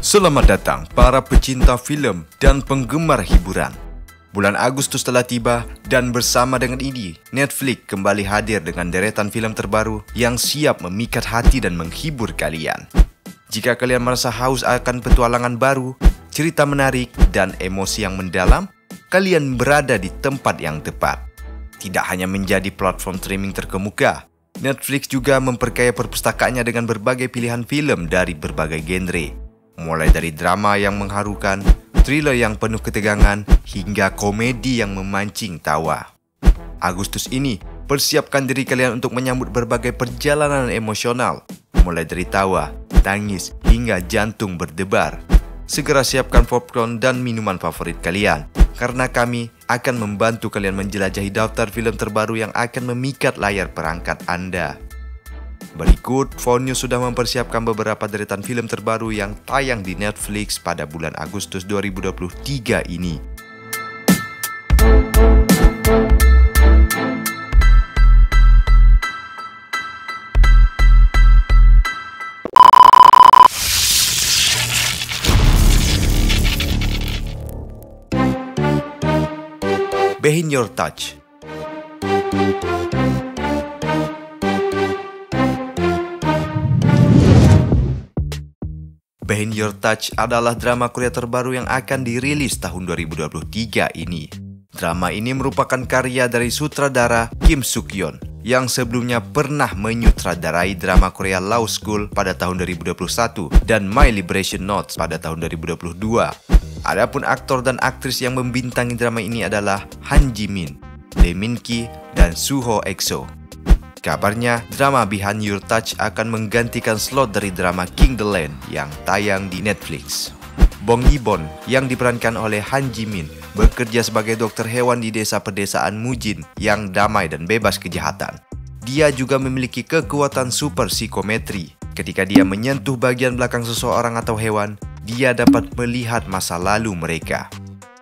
Selamat datang para pecinta film dan penggemar hiburan. Bulan Agustus telah tiba dan bersama dengan ini, Netflix kembali hadir dengan deretan film terbaru yang siap memikat hati dan menghibur kalian. Jika kalian merasa haus akan petualangan baru, cerita menarik, dan emosi yang mendalam, kalian berada di tempat yang tepat. Tidak hanya menjadi platform streaming terkemuka, Netflix juga memperkaya perpustakaannya dengan berbagai pilihan film dari berbagai genre. Mulai dari drama yang mengharukan, thriller yang penuh ketegangan, hingga komedi yang memancing tawa. Agustus ini, persiapkan diri kalian untuk menyambut berbagai perjalanan emosional, mulai dari tawa, tangis, hingga jantung berdebar. Segera siapkan popcorn dan minuman favorit kalian, karena kami akan membantu kalian menjelajahi daftar film terbaru yang akan memikat layar perangkat Anda. Berikut, News sudah mempersiapkan beberapa deretan film terbaru yang tayang di Netflix pada bulan Agustus 2023 ini. Behind Your Touch Behind Your Touch adalah drama Korea terbaru yang akan dirilis tahun 2023 ini. Drama ini merupakan karya dari sutradara Kim Suk Yeon yang sebelumnya pernah menyutradarai drama Korea Law School pada tahun 2021 dan My Liberation Notes pada tahun 2022. Adapun aktor dan aktris yang membintangi drama ini adalah Han Ji Min, Lee Min Ki, dan Suho EXO. Kabarnya, drama Behind Your Touch akan menggantikan slot dari drama King the Land yang tayang di Netflix. Bong Yibon yang diperankan oleh Han Ji Min bekerja sebagai dokter hewan di desa pedesaan Mujin yang damai dan bebas kejahatan. Dia juga memiliki kekuatan super psikometri. Ketika dia menyentuh bagian belakang seseorang atau hewan, dia dapat melihat masa lalu mereka.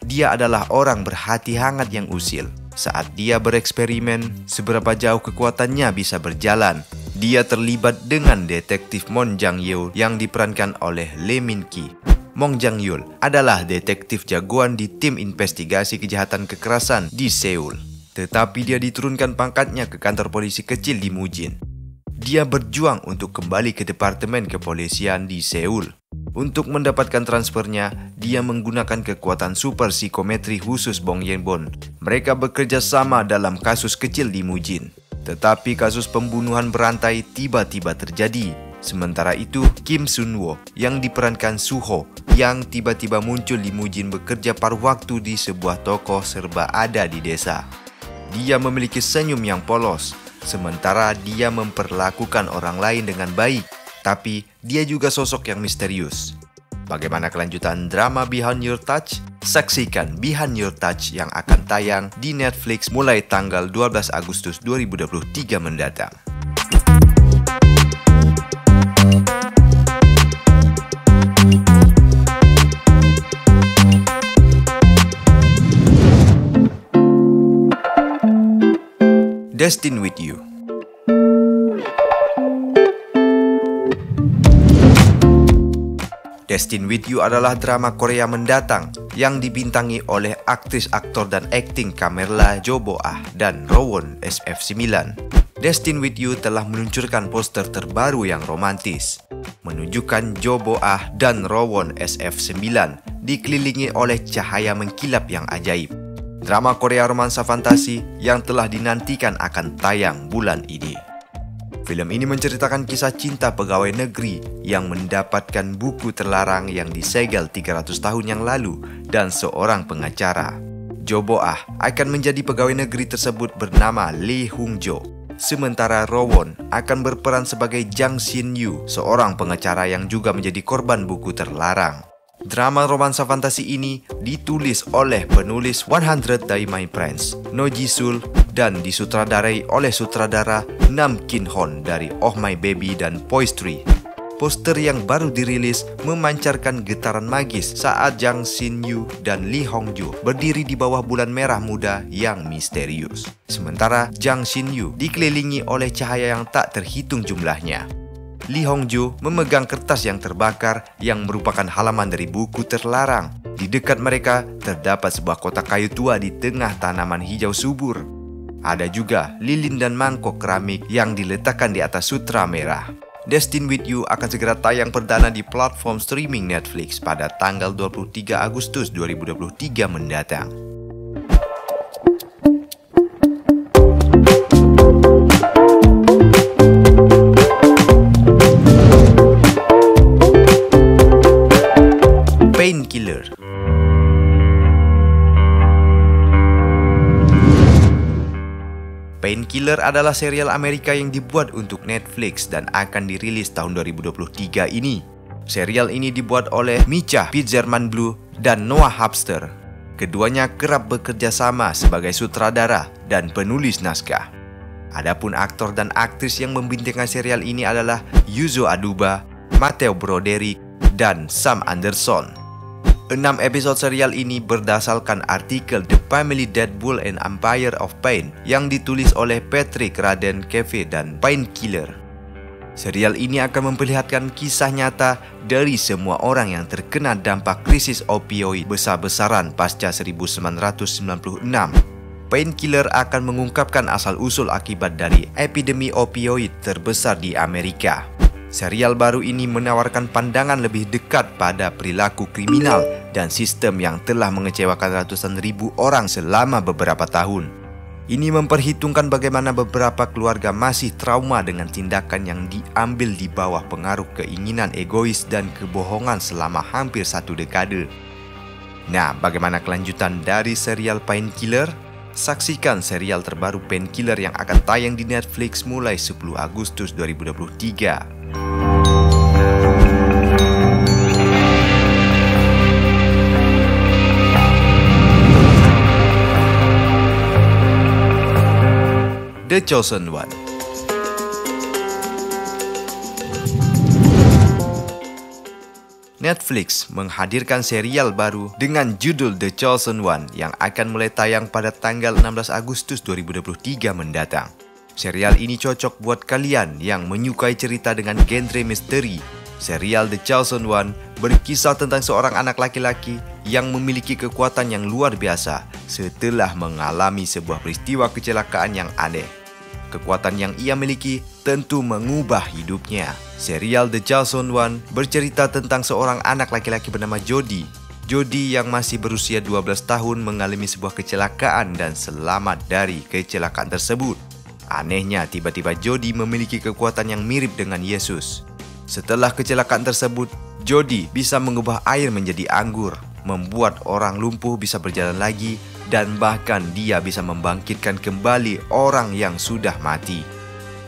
Dia adalah orang berhati hangat yang usil. Saat dia bereksperimen, seberapa jauh kekuatannya bisa berjalan. Dia terlibat dengan detektif Mon Jang Yul yang diperankan oleh Lee Min Ki. Mong Jang Yul adalah detektif jagoan di tim investigasi kejahatan kekerasan di Seoul. Tetapi dia diturunkan pangkatnya ke kantor polisi kecil di Mujin. Dia berjuang untuk kembali ke departemen kepolisian di Seoul. Untuk mendapatkan transfernya, dia menggunakan kekuatan super psikometri khusus Bong Yenbon. Mereka bekerja sama dalam kasus kecil di Mujin. Tetapi kasus pembunuhan berantai tiba-tiba terjadi. Sementara itu, Kim Sun Wo yang diperankan Suho yang tiba-tiba muncul di Mujin bekerja paruh waktu di sebuah toko serba ada di desa. Dia memiliki senyum yang polos, sementara dia memperlakukan orang lain dengan baik tapi dia juga sosok yang misterius. Bagaimana kelanjutan drama Behind Your Touch? Saksikan Behind Your Touch yang akan tayang di Netflix mulai tanggal 12 Agustus 2023 mendatang. Destined with You Destin With You adalah drama Korea mendatang yang dibintangi oleh aktris, aktor, dan akting Kamerla Joboah dan Rowan SF9. Destin With You telah meluncurkan poster terbaru yang romantis, menunjukkan Joboah dan Rowan SF9 dikelilingi oleh cahaya mengkilap yang ajaib. Drama Korea romansa fantasi yang telah dinantikan akan tayang bulan ini. Film ini menceritakan kisah cinta pegawai negeri yang mendapatkan buku terlarang yang disegel 300 tahun yang lalu dan seorang pengacara. Jo Boah akan menjadi pegawai negeri tersebut bernama Lee Hung Jo. Sementara Rowon akan berperan sebagai Jang Shin Yu, seorang pengacara yang juga menjadi korban buku terlarang. Drama romansa fantasi ini ditulis oleh penulis 100 Day My Prince, No Ji Sul, dan disutradarai oleh sutradara Nam Kin Hon dari Oh My Baby dan Poistry. Poster yang baru dirilis memancarkan getaran magis saat Jang Shin Yu dan Lee Hong Jo berdiri di bawah bulan merah muda yang misterius. Sementara Jang Shin Yu dikelilingi oleh cahaya yang tak terhitung jumlahnya. Lee Hong Jo memegang kertas yang terbakar yang merupakan halaman dari buku terlarang. Di dekat mereka terdapat sebuah kotak kayu tua di tengah tanaman hijau subur. Ada juga lilin dan mangkok keramik yang diletakkan di atas sutra merah. Destin With You akan segera tayang perdana di platform streaming Netflix pada tanggal 23 Agustus 2023 mendatang. Painkiller adalah serial Amerika yang dibuat untuk Netflix dan akan dirilis tahun 2023 ini. Serial ini dibuat oleh Micha Pizzerman-Blue dan Noah Hapster. Keduanya kerap bekerja sama sebagai sutradara dan penulis naskah. Adapun aktor dan aktris yang membintangi serial ini adalah Yuzo Aduba, Matteo Broderick, dan Sam Anderson. Enam episode serial ini berdasarkan artikel The Family Deadpool and Empire of Pain yang ditulis oleh Patrick Raden Keve dan Painkiller. Serial ini akan memperlihatkan kisah nyata dari semua orang yang terkena dampak krisis opioid besar-besaran pasca 1996. Painkiller akan mengungkapkan asal-usul akibat dari epidemi opioid terbesar di Amerika. Serial baru ini menawarkan pandangan lebih dekat pada perilaku kriminal dan sistem yang telah mengecewakan ratusan ribu orang selama beberapa tahun. Ini memperhitungkan bagaimana beberapa keluarga masih trauma dengan tindakan yang diambil di bawah pengaruh keinginan egois dan kebohongan selama hampir satu dekade. Nah, bagaimana kelanjutan dari serial Painkiller? Saksikan serial terbaru Painkiller yang akan tayang di Netflix mulai 10 Agustus 2023. The Chosen One Netflix menghadirkan serial baru dengan judul The Chosen One yang akan mulai tayang pada tanggal 16 Agustus 2023 mendatang. Serial ini cocok buat kalian yang menyukai cerita dengan genre misteri. Serial The Chosen One berkisah tentang seorang anak laki-laki yang memiliki kekuatan yang luar biasa setelah mengalami sebuah peristiwa kecelakaan yang aneh kekuatan yang ia miliki tentu mengubah hidupnya. Serial The Jason One bercerita tentang seorang anak laki-laki bernama Jody. Jody yang masih berusia 12 tahun mengalami sebuah kecelakaan dan selamat dari kecelakaan tersebut. Anehnya, tiba-tiba Jody memiliki kekuatan yang mirip dengan Yesus. Setelah kecelakaan tersebut, Jody bisa mengubah air menjadi anggur, membuat orang lumpuh bisa berjalan lagi, dan bahkan dia bisa membangkitkan kembali orang yang sudah mati.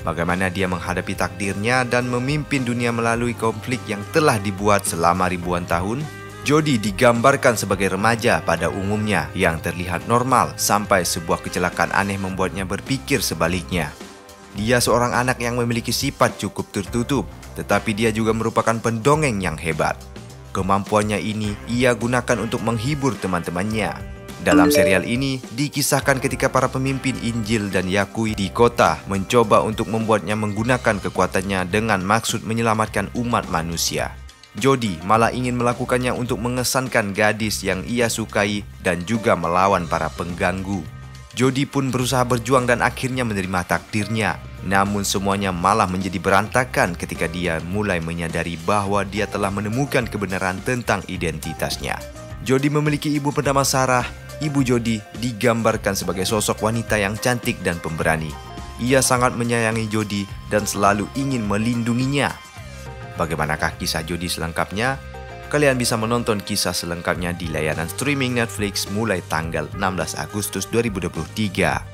Bagaimana dia menghadapi takdirnya dan memimpin dunia melalui konflik yang telah dibuat selama ribuan tahun? Jody digambarkan sebagai remaja pada umumnya yang terlihat normal sampai sebuah kecelakaan aneh membuatnya berpikir sebaliknya. Dia seorang anak yang memiliki sifat cukup tertutup, tetapi dia juga merupakan pendongeng yang hebat. Kemampuannya ini ia gunakan untuk menghibur teman-temannya, dalam serial ini, dikisahkan ketika para pemimpin Injil dan Yakui di kota mencoba untuk membuatnya menggunakan kekuatannya dengan maksud menyelamatkan umat manusia. Jody malah ingin melakukannya untuk mengesankan gadis yang ia sukai dan juga melawan para pengganggu. Jody pun berusaha berjuang dan akhirnya menerima takdirnya. Namun semuanya malah menjadi berantakan ketika dia mulai menyadari bahwa dia telah menemukan kebenaran tentang identitasnya. Jody memiliki ibu bernama Sarah Ibu Jody digambarkan sebagai sosok wanita yang cantik dan pemberani. Ia sangat menyayangi Jody dan selalu ingin melindunginya. Bagaimanakah kisah Jody selengkapnya? Kalian bisa menonton kisah selengkapnya di layanan streaming Netflix mulai tanggal 16 Agustus 2023.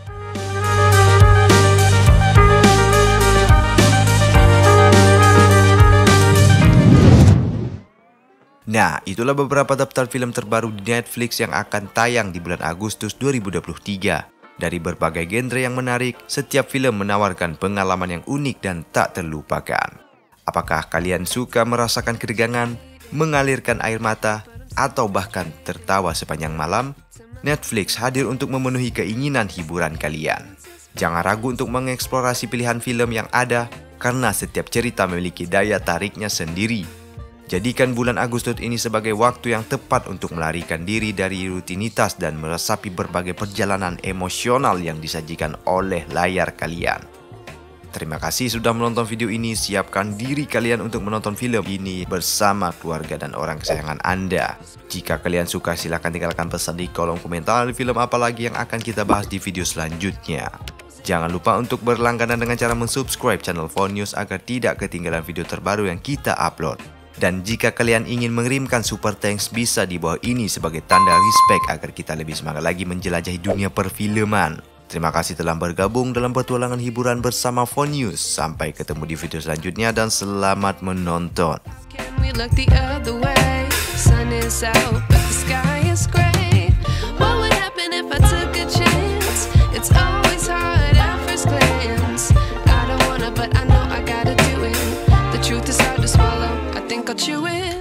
Nah, itulah beberapa daftar film terbaru di Netflix yang akan tayang di bulan Agustus 2023. Dari berbagai genre yang menarik, setiap film menawarkan pengalaman yang unik dan tak terlupakan. Apakah kalian suka merasakan kedegangan, mengalirkan air mata, atau bahkan tertawa sepanjang malam? Netflix hadir untuk memenuhi keinginan hiburan kalian. Jangan ragu untuk mengeksplorasi pilihan film yang ada karena setiap cerita memiliki daya tariknya sendiri. Jadikan bulan Agustus ini sebagai waktu yang tepat untuk melarikan diri dari rutinitas dan meresapi berbagai perjalanan emosional yang disajikan oleh layar kalian. Terima kasih sudah menonton video ini. Siapkan diri kalian untuk menonton film ini bersama keluarga dan orang kesayangan Anda. Jika kalian suka silahkan tinggalkan pesan di kolom komentar film apa lagi yang akan kita bahas di video selanjutnya. Jangan lupa untuk berlangganan dengan cara mensubscribe channel Phone agar tidak ketinggalan video terbaru yang kita upload. Dan jika kalian ingin mengirimkan super thanks bisa di bawah ini sebagai tanda respect agar kita lebih semangat lagi menjelajahi dunia perfilman. Terima kasih telah bergabung dalam petualangan hiburan bersama Fun News. Sampai ketemu di video selanjutnya dan selamat menonton. you in.